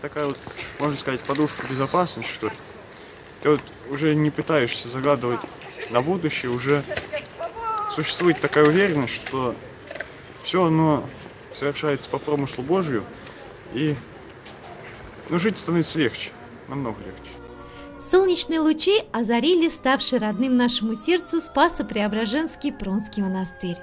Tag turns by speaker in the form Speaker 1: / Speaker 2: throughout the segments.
Speaker 1: есть такая вот, можно сказать, подушка безопасности, что. Ты вот уже не пытаешься загадывать на будущее, уже существует такая уверенность, что все оно совершается по промыслу Божию, и ну, жить становится легче, намного легче.
Speaker 2: Солнечные лучи озарили ставший родным нашему сердцу Спасо-Преображенский Пронский монастырь.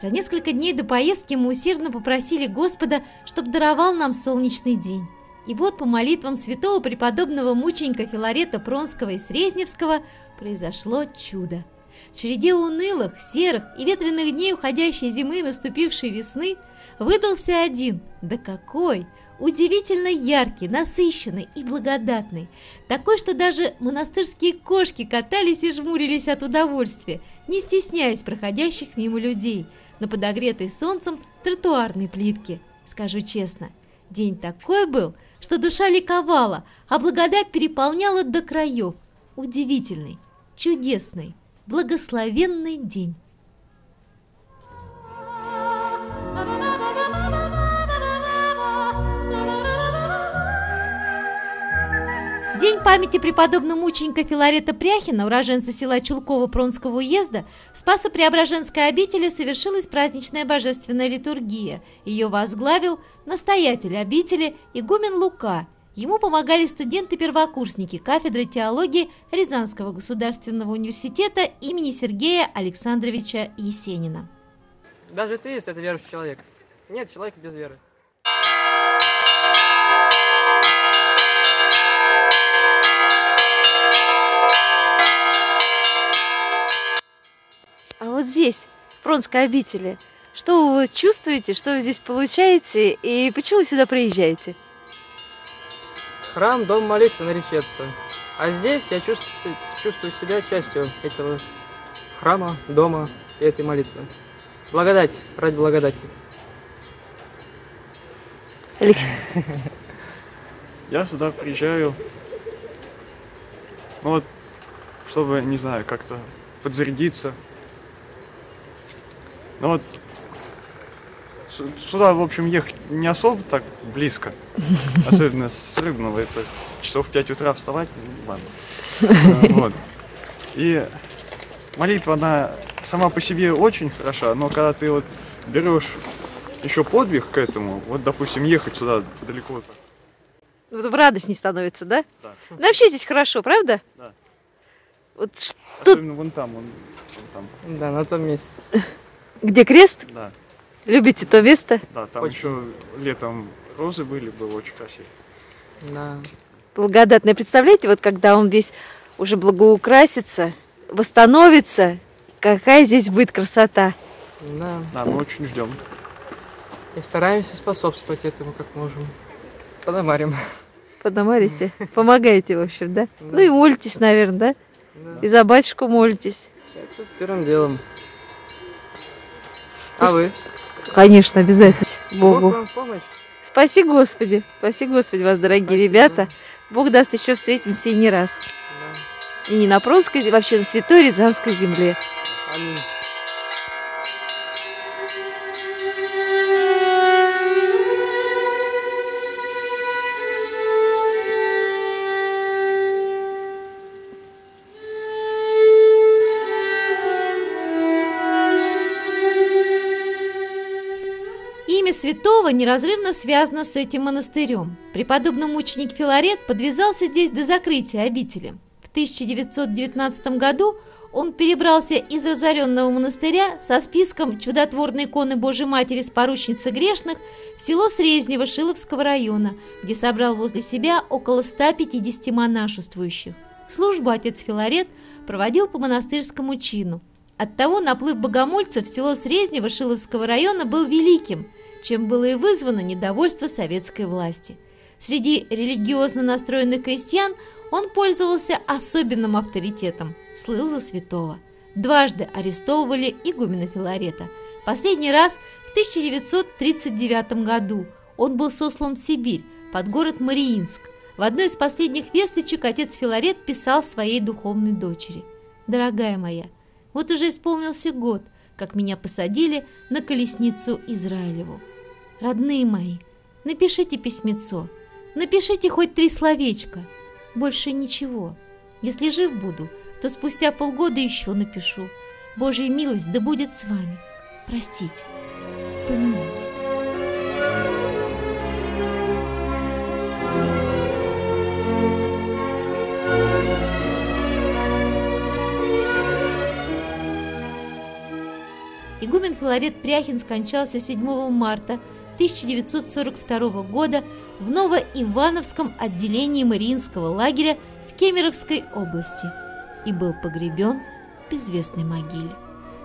Speaker 2: За несколько дней до поездки мы усердно попросили Господа, чтобы даровал нам солнечный день. И вот по молитвам святого преподобного мученика Филарета Пронского и Срезневского произошло чудо. В череде унылых, серых и ветреных дней уходящей зимы и наступившей весны выдался один, да какой, удивительно яркий, насыщенный и благодатный, такой, что даже монастырские кошки катались и жмурились от удовольствия, не стесняясь проходящих мимо людей на подогретой солнцем тротуарной плитке. Скажу честно, день такой был, что душа ликовала, а благодать переполняла до краев. Удивительный, чудесный, благословенный день. В день памяти преподобного мученика Филарета Пряхина, уроженца села Чулкова Пронского уезда, в Спасо-Преображенской обители совершилась праздничная божественная литургия. Ее возглавил настоятель обители игумен Лука. Ему помогали студенты-первокурсники кафедры теологии Рязанского государственного университета имени Сергея Александровича Есенина.
Speaker 3: Даже ты, если это верующий человек. Нет человека без веры.
Speaker 2: Здесь, в Пронской обители, что вы чувствуете, что вы здесь получаете и почему вы сюда приезжаете?
Speaker 3: Храм, дом молитвы наречется. А здесь я чувствую, чувствую себя частью этого храма, дома и этой молитвы. Благодать, ради благодати.
Speaker 1: Я сюда приезжаю, ну вот, чтобы, не знаю, как-то подзарядиться. Ну вот, сюда, в общем, ехать не особо так близко, особенно с Рыбного, это часов в 5 утра вставать, ну, ладно. Вот. И молитва, она сама по себе очень хороша, но когда ты вот берешь еще подвиг к этому, вот, допустим, ехать сюда далеко, так,
Speaker 2: Вот в радость не становится, да?
Speaker 1: да,
Speaker 2: Ну вообще здесь хорошо, правда?
Speaker 1: Да.
Speaker 2: Вот ш-
Speaker 1: Особенно вон там, вон, вон там.
Speaker 3: Да, на том месте.
Speaker 2: где крест?
Speaker 1: Да,
Speaker 2: Любите то место?
Speaker 1: да, там
Speaker 3: Очень.
Speaker 1: еще летом розы были, было очень красиво.
Speaker 3: Да.
Speaker 2: Благодатное. Представляете, вот когда он весь уже благоукрасится, восстановится, какая здесь будет красота.
Speaker 3: Да.
Speaker 1: Да, мы очень ждем.
Speaker 3: И стараемся способствовать этому как можем. Подомарим.
Speaker 2: Поднамарите, помогаете, в общем, да?
Speaker 3: Да.
Speaker 2: Ну и молитесь, наверное,
Speaker 3: Да.
Speaker 2: да? И за батюшку молитесь.
Speaker 3: Это первым делом. А вы?
Speaker 2: Конечно, обязательно.
Speaker 3: Бог
Speaker 2: Богу.
Speaker 3: вам помощь.
Speaker 2: Спаси Господи. Спаси Господи вас, дорогие
Speaker 3: Спасибо.
Speaker 2: ребята. Бог даст еще встретимся и не раз.
Speaker 3: Да.
Speaker 2: И не на Пронской, вообще на святой Рязанской земле.
Speaker 3: Аминь.
Speaker 2: Святого неразрывно связано с этим монастырем. Преподобный мученик Филарет подвязался здесь до закрытия обители. В 1919 году он перебрался из разоренного монастыря со списком чудотворной иконы Божьей Матери с поручницы грешных в село Срезнево Шиловского района, где собрал возле себя около 150 монашествующих. Службу отец Филарет проводил по монастырскому чину. Оттого наплыв богомольцев в село Срезнево Шиловского района был великим, чем было и вызвано недовольство советской власти. Среди религиозно настроенных крестьян он пользовался особенным авторитетом, слыл за святого. Дважды арестовывали игумена Филарета. Последний раз в 1939 году он был сослан в Сибирь, под город Мариинск. В одной из последних весточек отец Филарет писал своей духовной дочери. «Дорогая моя, вот уже исполнился год, как меня посадили на колесницу Израилеву. Родные мои, напишите письмецо. Напишите хоть три словечка. Больше ничего. Если жив буду, то спустя полгода еще напишу. Божья милость да будет с вами. Простите, помяните. Игумен Филарет Пряхин скончался 7 марта 1942 года в Новоивановском отделении Мариинского лагеря в Кемеровской области и был погребен в безвестной могиле.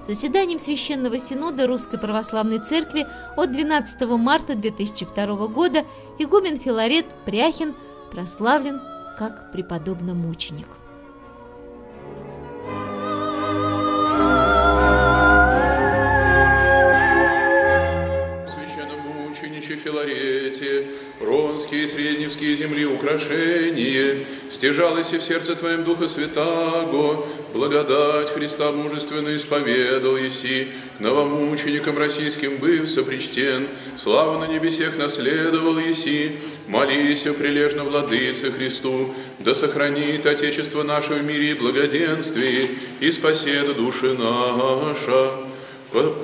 Speaker 2: Заседанием Священного Синода Русской Православной Церкви от 12 марта 2002 года игумен Филарет Пряхин прославлен как преподобно-мученик.
Speaker 4: Священномучениче Филарете, Ронские и Срезневские земли украшения, стяжалось и в сердце Твоем Духа Святаго, благодать Христа мужественно исповедал еси, новомученикам российским быв сопричтен, славу на небесех наследовал еси, молись прилежно владыце Христу, да сохранит Отечество наше в мире и благоденствии, и спасет души наша.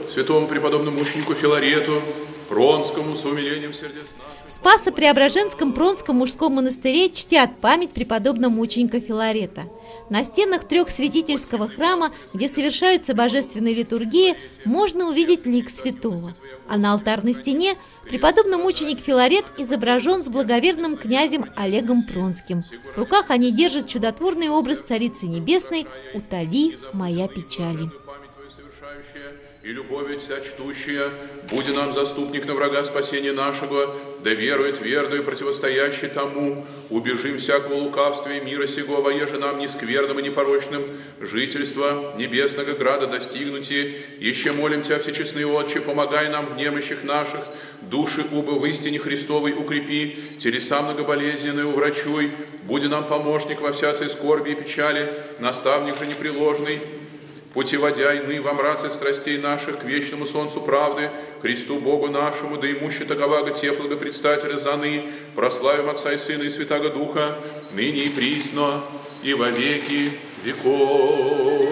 Speaker 4: Святому преподобному мученику Филарету, Пронскому, с умилением сердец.
Speaker 2: В Спасо-Преображенском Пронском мужском монастыре чтят память преподобного мученика Филарета. На стенах трехсвятительского храма, где совершаются божественные литургии, можно увидеть лик святого. А на алтарной стене преподобный мученик Филарет изображен с благоверным князем Олегом Пронским. В руках они держат чудотворный образ Царицы Небесной «Утоли моя печали».
Speaker 4: И любовь вся чтущая, буди нам заступник на врага спасения нашего, да верует верную противостоящий тому, убежим всякого лукавства и мира сего, воеже нам нескверным и непорочным, жительства небесного града достигнути, еще молим Тебя, всечестный Отче, помогай нам в немощах наших, души убы в истине Христовой укрепи, телеса многоболезненные уврачуй, буди нам помощник во всякой скорби и печали, наставник же непреложный, путеводя ины во мраце страстей наших к вечному солнцу правды, Христу Богу нашему, да имуще таковаго теплого предстателя заны, прославим Отца и Сына и Святаго Духа, ныне и присно, и во веки веков.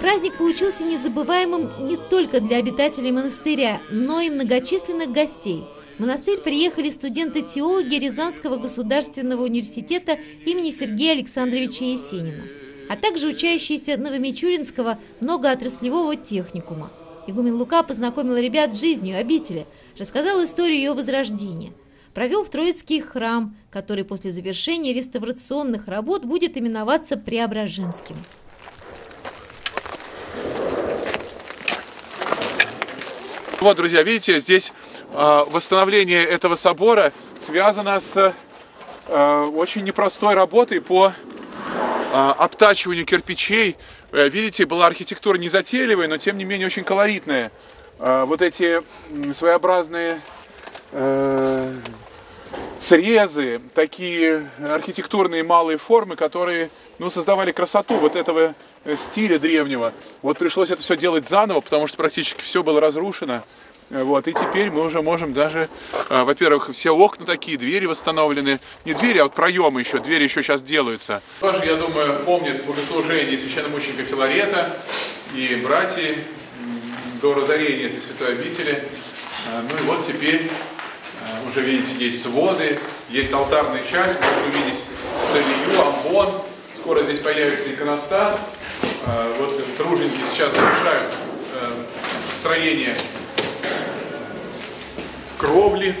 Speaker 2: Праздник получился незабываемым не только для обитателей монастыря, но и многочисленных гостей. В монастырь приехали студенты-теологи Рязанского государственного университета имени Сергея Александровича Есенина, а также учащиеся Новомичуринского многоотраслевого техникума. Игумен Лука познакомил ребят с жизнью обители, рассказал историю ее возрождения. Провел в Троицкий храм, который после завершения реставрационных работ будет именоваться Преображенским.
Speaker 4: Вот, друзья, видите, здесь э, восстановление этого собора связано с э, очень непростой работой по обтачиванию кирпичей. Э, видите, была архитектура не затейливая, но тем не менее очень колоритная. Э, вот эти своеобразные э, срезы, такие архитектурные малые формы, которые ну, создавали красоту вот этого э, стиля древнего. Вот пришлось это все делать заново, потому что практически все было разрушено. Э, Вот, и теперь мы уже можем даже, э, во-первых, все окна такие, двери восстановлены. Не двери, а вот проемы еще, двери еще сейчас делаются. Тоже, я думаю, помнят богослужение священномученика Филарета и братья до разорения этой святой обители. Э, Ну и вот теперь э, уже видите, есть своды, есть алтарная часть, можно увидеть целью, амбон. Скоро здесь появится иконостас. Э, Вот труженики сейчас совершают э, строение кровли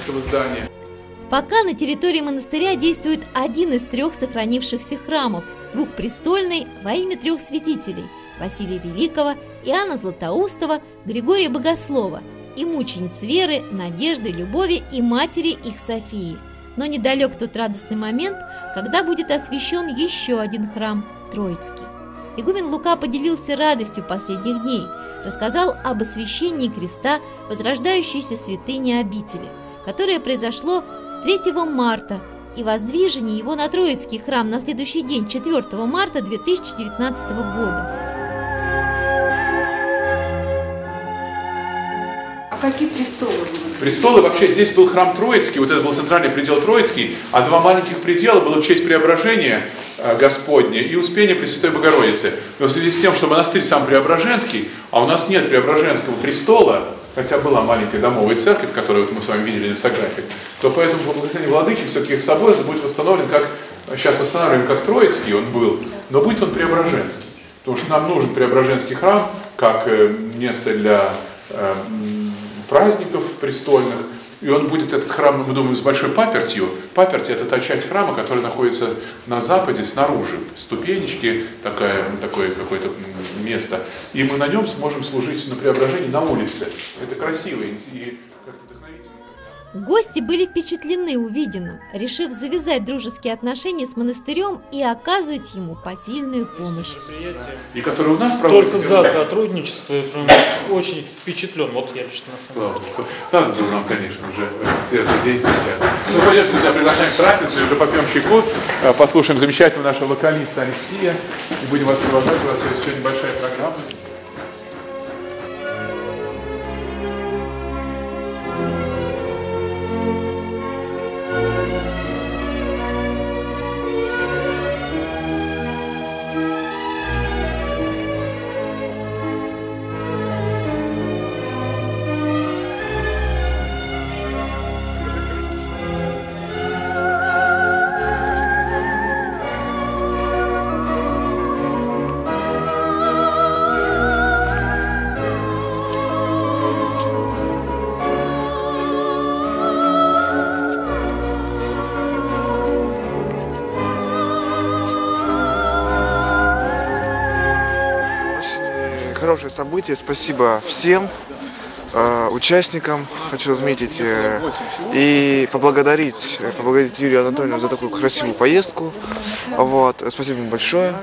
Speaker 4: этого здания.
Speaker 2: Пока на территории монастыря действует один из трех сохранившихся храмов – двухпрестольный во имя трех святителей – Василия Великого, Иоанна Златоустова, Григория Богослова и мучениц веры, надежды, любови и матери их Софии. Но недалек тот радостный момент, когда будет освящен еще один храм – Троицкий. Игумен Лука поделился радостью последних дней, рассказал об освящении креста возрождающейся святыни обители, которое произошло 3 марта и воздвижение его на Троицкий храм на следующий день, 4 марта 2019 года.
Speaker 5: какие престолы были?
Speaker 4: Престолы вообще здесь был храм Троицкий, вот это был центральный предел Троицкий, а два маленьких предела было в честь преображения э, Господня и Успения Пресвятой Богородицы. Но в связи с тем, что монастырь сам Преображенский, а у нас нет Преображенского престола, хотя была маленькая домовая церковь, которую вот мы с вами видели на фотографии, то поэтому по благословению Владыки все-таки собор будет восстановлен как, сейчас восстанавливаем как Троицкий он был, но будет он Преображенский. Потому что нам нужен Преображенский храм как э, место для э, праздников престольных, и он будет, этот храм, мы думаем, с большой папертью. Паперти – это та часть храма, которая находится на западе, снаружи. Ступенечки, такая, такое какое-то место. И мы на нем сможем служить на преображении на улице. Это красиво и.
Speaker 2: Гости были впечатлены увиденным, решив завязать дружеские отношения с монастырем и оказывать ему посильную помощь.
Speaker 4: И который у нас.
Speaker 6: Только за сотрудничество, я прям очень впечатлен. Вот я лично на самом деле.
Speaker 4: Надо было нам, конечно, уже светлый день сейчас. Ну, пойдемте, друзья, приглашаем к трапезе, уже попьем чайку, э, послушаем замечательного нашего вокалиста Алексея, и будем вас провожать, у вас есть еще небольшая программа.
Speaker 7: Событие. Спасибо всем э, участникам, хочу отметить, э, и поблагодарить, э, поблагодарить Юрию Анатольевну за такую красивую поездку. Вот, спасибо ему большое.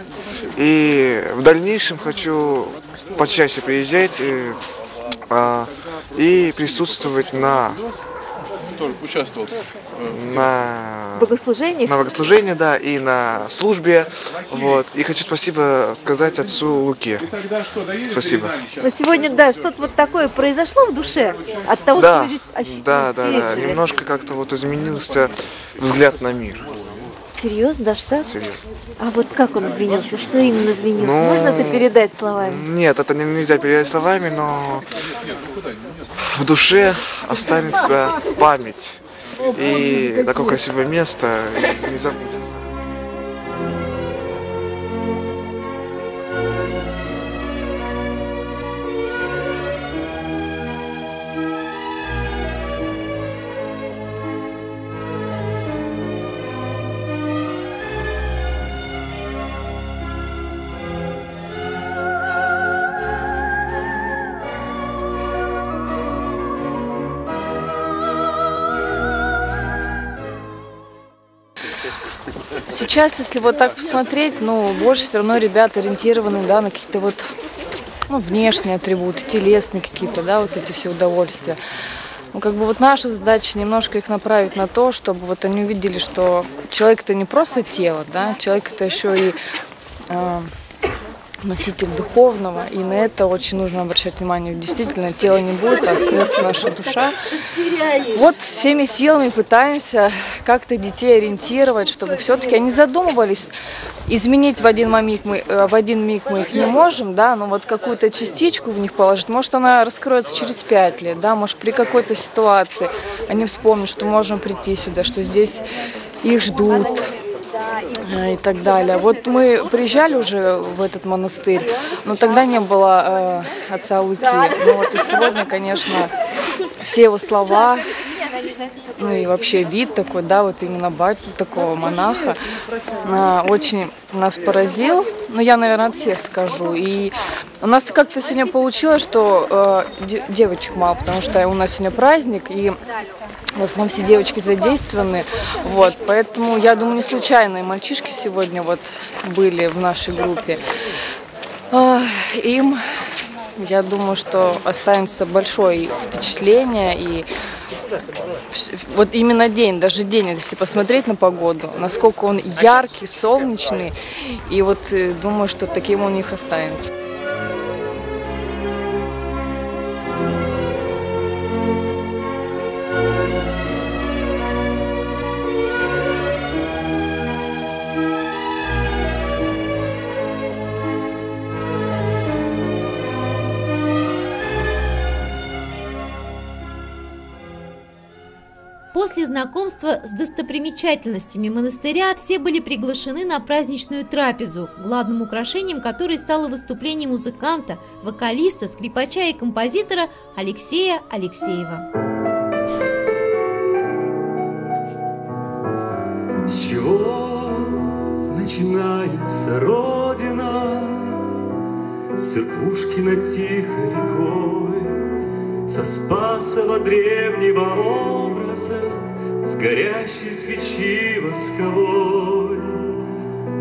Speaker 7: И в дальнейшем хочу почаще приезжать э, а, и присутствовать на,
Speaker 4: Тоже участвовал.
Speaker 7: на
Speaker 2: Богослужение
Speaker 7: на богослужении, да, и на службе. Вот. И хочу спасибо сказать отцу Луке. Спасибо.
Speaker 2: Но сегодня, да, что-то вот такое произошло в душе от того,
Speaker 7: Да,
Speaker 2: что вы здесь ощутили,
Speaker 7: да, да, да. Немножко как-то вот изменился взгляд на мир.
Speaker 2: Серьезно, да, что?
Speaker 7: Серьезно.
Speaker 2: А вот как он изменился? Что именно изменилось?
Speaker 7: Ну,
Speaker 2: Можно это передать словами?
Speaker 7: Нет, это не- нельзя передать словами, но в душе останется память. И такое красивое место не забудется.
Speaker 5: Сейчас, если вот так посмотреть, ну, больше все равно ребята ориентированы, да, на какие-то вот, ну, внешние атрибуты, телесные какие-то, да, вот эти все удовольствия. Ну, как бы вот наша задача немножко их направить на то, чтобы вот они увидели, что человек это не просто тело, да, человек это еще и э, носитель духовного, и на это очень нужно обращать внимание. Действительно, тело не будет, а остается наша душа. Вот всеми силами пытаемся как-то детей ориентировать, чтобы все-таки они задумывались. Изменить в один миг мы, э, в один миг мы их не можем, да, но вот какую-то частичку в них положить, может она раскроется через пять лет, да, может при какой-то ситуации они вспомнят, что можем прийти сюда, что здесь их ждут, э, и так далее. Вот мы приезжали уже в этот монастырь, но тогда не было э, отца Луки. Ну вот и сегодня, конечно, все его слова, ну и вообще вид такой, да, вот именно батю такого монаха, а, очень нас поразил. Ну, я, наверное, от всех скажу. И у нас как-то сегодня получилось, что э, де- девочек мало, потому что у нас сегодня праздник, и в основном все девочки задействованы. Вот, поэтому я думаю, не случайно и мальчишки сегодня вот были в нашей группе. А, Им, я думаю, что останется большое впечатление и вот именно день, даже день, если посмотреть на погоду, насколько он яркий, солнечный, и вот э, думаю, что таким у них останется.
Speaker 2: Знакомства с достопримечательностями монастыря все были приглашены на праздничную трапезу, главным украшением которой стало выступление музыканта, вокалиста, скрипача и композитора Алексея Алексеева.
Speaker 8: С чего начинается Родина? С церквушки над тихой рекой, Со Спасова древнего образа, С горящей свечи восковой.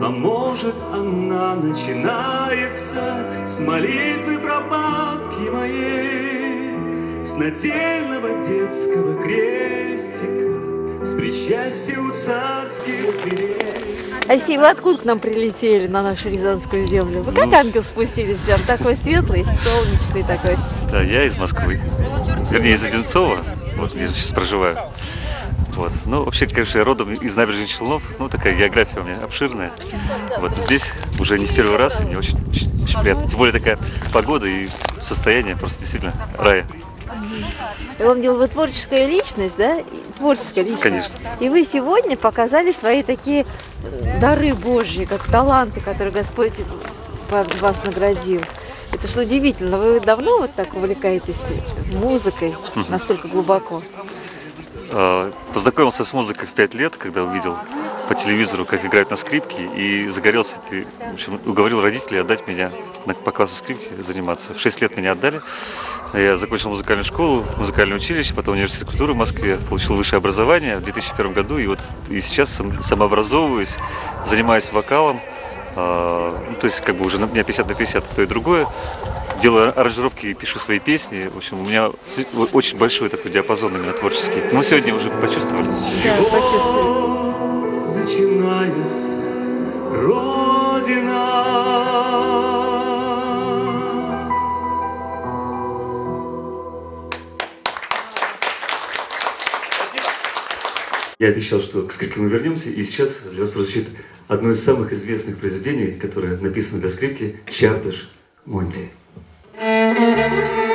Speaker 8: А может, она начинается С молитвы прабабки моей, С нательного детского крестика, С причастия у царских дверей.
Speaker 9: Алексей, вы откуда к нам прилетели на нашу Рязанскую землю? Вы как ангел спустились прям такой светлый, солнечный такой?
Speaker 10: Да, я из Москвы. Вернее, из Одинцова. Вот я сейчас проживаю. Вот. Ну, вообще, конечно, я родом из набережных Челнов. Ну, такая география у меня обширная. Вот здесь уже не в первый раз, и мне очень, очень, очень приятно. Тем более такая погода и состояние просто действительно рая.
Speaker 9: Я вам дело, вы творческая личность, да? И Творческая личность.
Speaker 10: Конечно.
Speaker 9: И вы сегодня показали свои такие дары Божьи, как таланты, которые Господь вас наградил. Это что удивительно. Вы давно вот так увлекаетесь музыкой настолько глубоко?
Speaker 10: А, Познакомился с музыкой в пять лет, когда увидел по телевизору, как играют на скрипке, и загорелся. И, в общем, уговорил родителей отдать меня на, по классу скрипки заниматься. В 6 лет меня отдали. Я закончил музыкальную школу, музыкальное училище, потом университет культуры в Москве, получил высшее образование в 2001 году, и вот и сейчас сам- самообразовываюсь, занимаюсь вокалом, А, ну, то есть как бы уже на меня 50 на 50 то и другое. Делаю аранжировки и пишу свои песни. В общем, у меня очень большой такой диапазон именно творческий. Мы сегодня уже почувствовали.
Speaker 9: Да, почувствовали.
Speaker 8: начинается Родина.
Speaker 11: Я обещал, что к скрипке мы вернемся, и сейчас для вас прозвучит одно из самых известных произведений, которое написано для скрипки «Чардаш Монти».
Speaker 9: Thank you.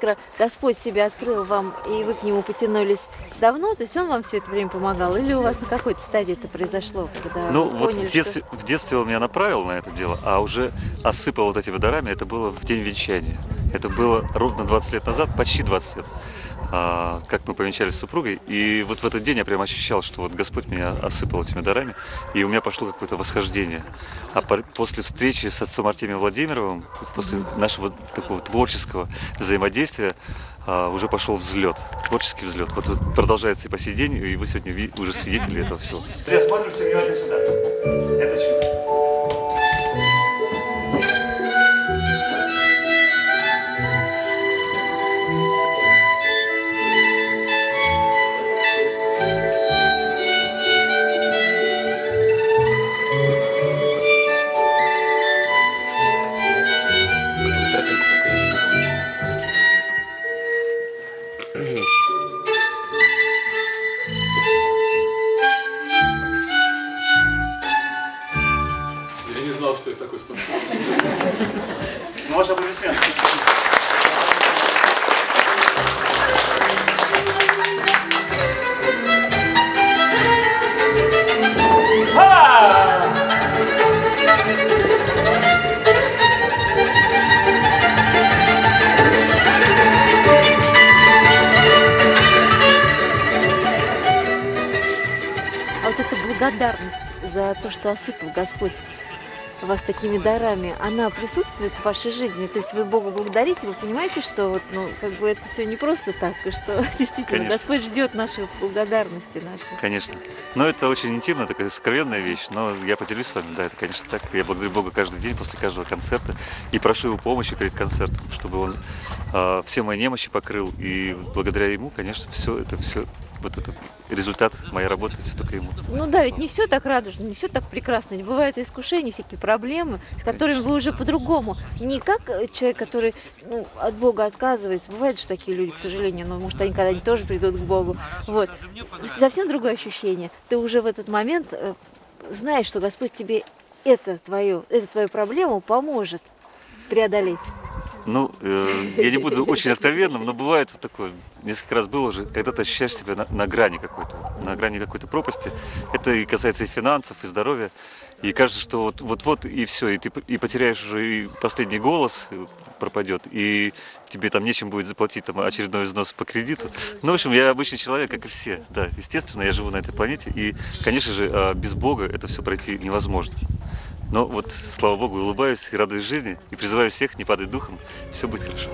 Speaker 9: Искра, Господь себя открыл вам, и вы к нему потянулись давно, то есть он вам все это время помогал? Или у вас на какой-то стадии это произошло, когда
Speaker 10: Ну, вот
Speaker 9: поняли,
Speaker 10: в детстве, в детстве он меня направил на это дело, а уже осыпал вот этими дарами, это было в день венчания. Это было ровно 20 лет назад, почти 20 лет, как мы повенчались с супругой. И вот в этот день я прям ощущал, что вот Господь меня осыпал этими дарами, и у меня пошло какое-то восхождение. А по- после встречи с отцом Артемием Владимировым, после нашего такого творческого взаимодействия, а, уже пошел взлет, творческий взлет. Вот продолжается и по сей день, и вы сегодня уже свидетели этого всего.
Speaker 12: Друзья, смотрим все внимательно сюда. Это
Speaker 9: за то, что осыпал Господь вас такими дарами, она присутствует в вашей жизни? То есть вы Бога благодарите, вы понимаете, что вот, ну, как бы это все не просто так, и что действительно
Speaker 10: Конечно.
Speaker 9: Господь ждет нашей благодарности нашей.
Speaker 10: Конечно. Но это очень интимно, такая сокровенная вещь. Но я поделюсь с вами, да, это, конечно, так. Я благодарю Бога каждый день после каждого концерта и прошу его помощи перед концертом, чтобы он а, все мои немощи покрыл. И благодаря ему, конечно, все это все вот это результат моей работы, все только ему.
Speaker 9: Ну да, ведь не все так радужно, не все так прекрасно. Бывают искушения, всякие проблемы, с которыми вы уже по-другому. Не как э, человек, который ну, от Бога отказывается. Бывают же такие люди, к сожалению, но может они когда-нибудь тоже придут к Богу. Вот. Совсем другое ощущение. Ты уже в этот момент э, знаешь, что Господь тебе это твою, эту твою проблему поможет преодолеть.
Speaker 10: Ну, э, я не буду очень откровенным, но бывает вот такое, несколько раз было уже, когда ты ощущаешь себя на, на грани какой-то, вот, на грани какой-то пропасти. Это и касается и финансов, и здоровья. И кажется, что вот- вот-вот и все, и ты и потеряешь уже и последний голос э, пропадет, и тебе там нечем будет заплатить там очередной взнос по кредиту. Ну, в общем, я обычный человек, как и все. Да, естественно, я живу на этой планете, и, конечно же, а, без Бога это все пройти невозможно. Но вот, слава Богу, улыбаюсь и радуюсь жизни, и призываю всех не падать духом, все будет хорошо.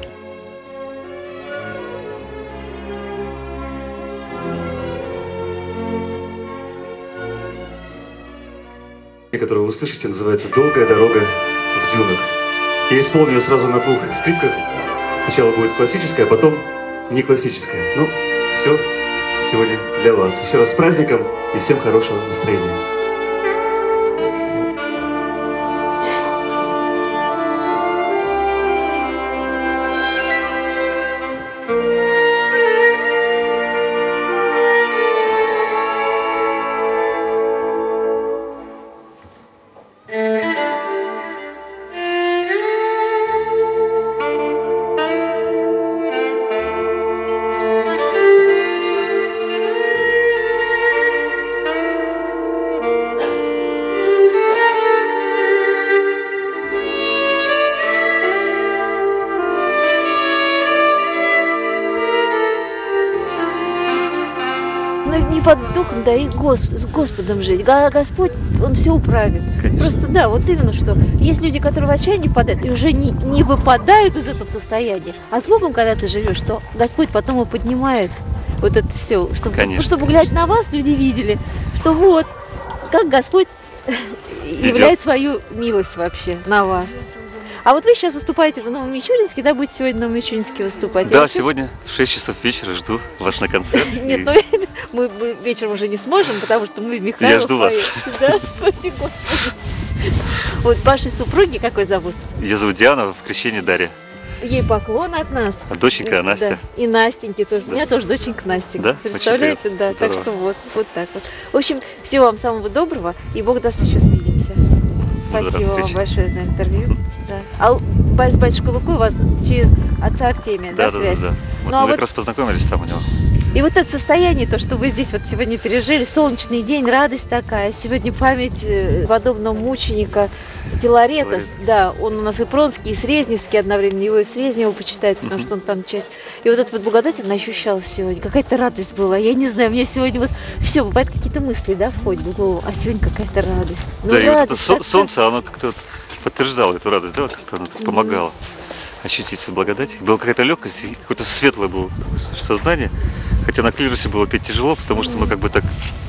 Speaker 11: которую вы услышите, называется «Долгая дорога в дюнах». Я исполню ее сразу на двух скрипках. Сначала будет классическая, а потом не классическая. Ну, все сегодня для вас. Еще раз с праздником и всем хорошего настроения.
Speaker 9: Да и Гос- с Господом жить. Господь, Он все управит. Просто да, вот именно что. Есть люди, которые в отчаянии падают и уже не, не выпадают из этого состояния. А с Богом, когда ты живешь, то Господь потом и поднимает вот это все. Чтобы,
Speaker 10: Конечно.
Speaker 9: чтобы глядя на вас, люди видели, что вот, как Господь являет свою милость вообще на вас. А вот вы сейчас выступаете в Новом Мичуринске, да, будете сегодня в Новом Мичуринске выступать?
Speaker 10: Да, сегодня в 6 часов вечера жду вас на концерте.
Speaker 9: нет, ну мы, мы вечером уже не сможем, потому что мы в Михайлов
Speaker 10: Я жду вас.
Speaker 9: Да, спаси Господи. Вот вашей супруги какой зовут?
Speaker 10: Ее зовут Диана, в крещении Дарья.
Speaker 9: Ей поклон от нас.
Speaker 10: А доченька
Speaker 9: Да,
Speaker 10: Настя.
Speaker 9: И Настеньки тоже.
Speaker 10: Да.
Speaker 9: У меня тоже доченька Настенька.
Speaker 10: Да?
Speaker 9: Представляете, да. Так
Speaker 10: Здорово.
Speaker 9: что вот, вот так вот. В общем, всего вам самого доброго и Бог даст еще свидимся. Спасибо вам большое за интервью. Да. А с батюшкой Лукой у вас через отца Артемия, да,
Speaker 10: Да, да, да,
Speaker 9: связь?
Speaker 10: да. Вот
Speaker 9: Ну, а
Speaker 10: мы
Speaker 9: вот-
Speaker 10: как раз познакомились там у него.
Speaker 9: И вот это состояние, то, что вы здесь вот сегодня пережили, солнечный день, радость такая, сегодня память э, подобного мученика Филарета,
Speaker 10: Филарет.
Speaker 9: да, он у нас и Пронский, и Срезневский одновременно, его и в Срезнево почитают, потому что он там часть. И вот эта вот благодать, она ощущалась сегодня, какая-то радость была, я не знаю, мне сегодня вот все, бывают какие-то мысли, да, входят в голову, а сегодня какая-то радость. Ну,
Speaker 10: да, и вот это
Speaker 9: радость, так-
Speaker 10: солнце, оно как-то подтверждало эту радость, да, вот как-то оно помогало ощутить эту благодать. Была какая-то легкость, какое-то светлое было сознание. Хотя на клиросе было петь тяжело, потому что мы как бы так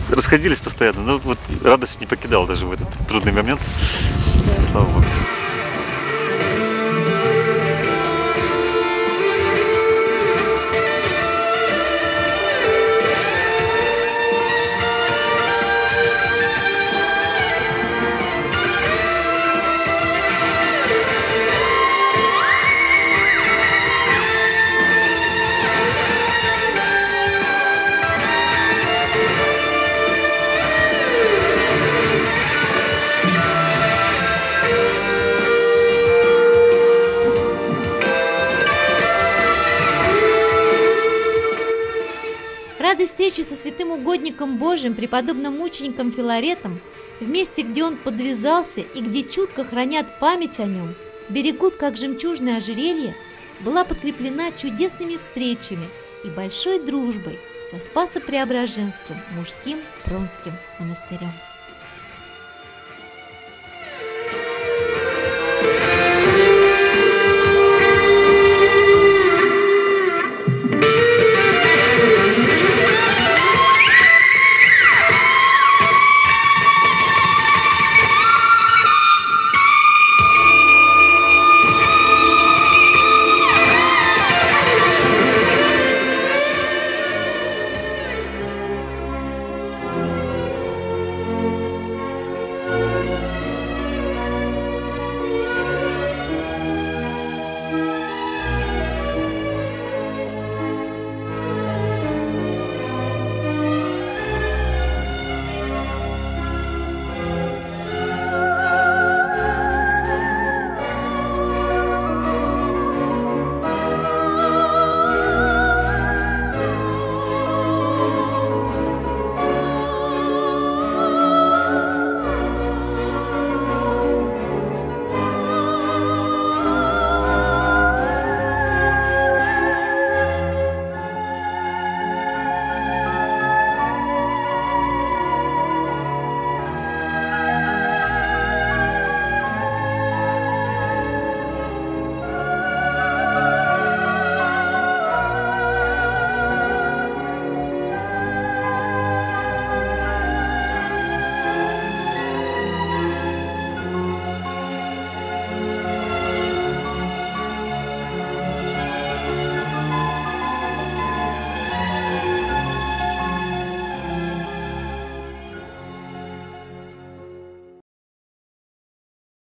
Speaker 10: расходились постоянно. Но вот радость не покидала даже в этот трудный момент. Слава Богу.
Speaker 2: Угодником Божиим, преподобным мучеником Филаретом, в месте, где он подвязался и где чутко хранят память о нем, берегут как жемчужное ожерелье, была подкреплена чудесными встречами и большой дружбой со Спасо-Преображенским мужским Пронским монастырем.